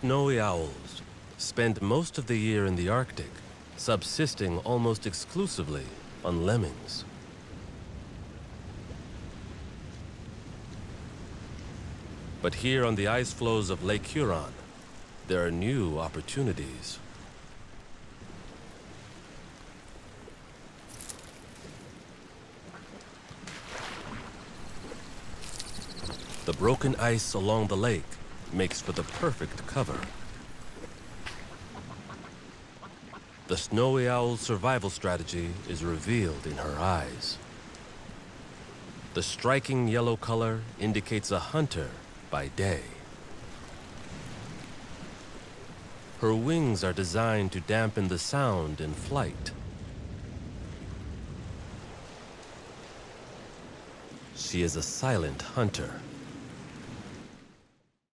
Snowy owls spend most of the year in the Arctic, subsisting almost exclusively on lemmings. But here on the ice floes of Lake Huron, there are new opportunities. The broken ice along the lake makes for the perfect cover. The snowy owl's survival strategy is revealed in her eyes. The striking yellow color indicates a hunter by day. Her wings are designed to dampen the sound in flight. She is a silent hunter.